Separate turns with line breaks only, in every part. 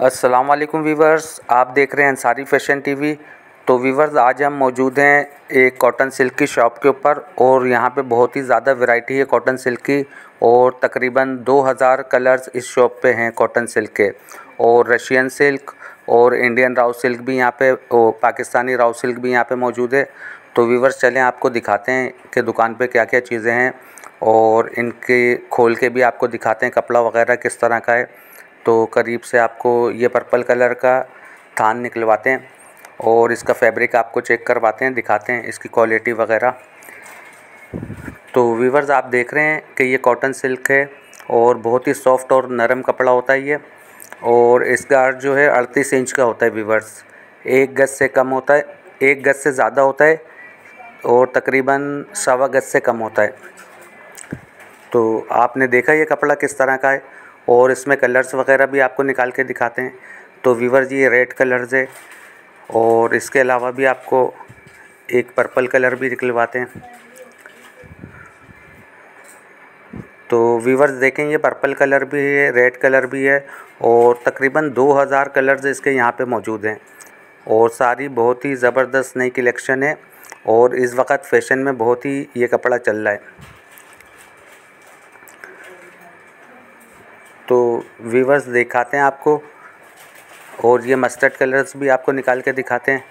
अस्सलाम वालेकुम वीवर्स, आप देख रहे हैं अंसारी फ़ैशन टीवी। तो वीवर्स, आज हम मौजूद हैं एक कॉटन सिल्क की शॉप के ऊपर और यहाँ पे बहुत ही ज़्यादा वैरायटी है कॉटन सिल्क की और तकरीबन 2000 कलर्स इस शॉप पे हैं कॉटन सिल्क के। और रशियन सिल्क और इंडियन राउ सिल्क भी यहाँ पे पाकिस्तानी राउ सिल्क भी यहाँ पे मौजूद है। तो वीवर्स, चलें आपको दिखाते हैं कि दुकान पर क्या क्या चीज़ें हैं और इनके खोल के भी आपको दिखाते हैं कपड़ा वगैरह किस तरह का है। तो करीब से आपको ये पर्पल कलर का थान निकलवाते हैं और इसका फैब्रिक आपको चेक करवाते हैं, दिखाते हैं इसकी क्वालिटी वगैरह। तो वीवर्स आप देख रहे हैं कि ये कॉटन सिल्क है और बहुत ही सॉफ्ट और नरम कपड़ा होता है ये और इसका जो है अड़तीस इंच का होता है वीवर्स एक गज से कम होता है, एक गज से ज़्यादा होता है और तकरीबन सवा गज से कम होता है। तो आपने देखा ये कपड़ा किस तरह का है? और इसमें कलर्स वगैरह भी आपको निकाल के दिखाते हैं। तो वीवर जी, ये रेड कलर्स है और इसके अलावा भी आपको एक पर्पल कलर भी निकलवाते हैं। तो वीवर्स देखें, ये पर्पल कलर भी है रेड कलर भी है और तकरीबन 2000 कलर्स इसके यहाँ पे मौजूद हैं। और सारी बहुत ही ज़बरदस्त नई कलेक्शन है और इस वक्त फ़ैशन में बहुत ही ये कपड़ा चल रहा है। तो वीवर्स दिखाते हैं आपको, और ये मस्टर्ड कलर्स भी आपको निकाल के दिखाते हैं।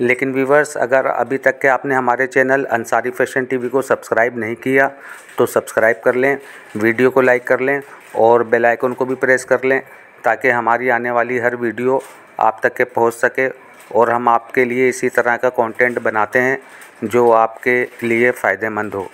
लेकिन वीवर्स अगर अभी तक के आपने हमारे चैनल अंसारी फ़ैशन टीवी को सब्सक्राइब नहीं किया तो सब्सक्राइब कर लें वीडियो को लाइक कर लें, और बेल आइकन को भी प्रेस कर लें, ताकि हमारी आने वाली हर वीडियो आप तक के पहुँच सके, और हम आपके लिए इसी तरह का कंटेंट बनाते हैं, जो आपके लिए फ़ायदेमंद हो।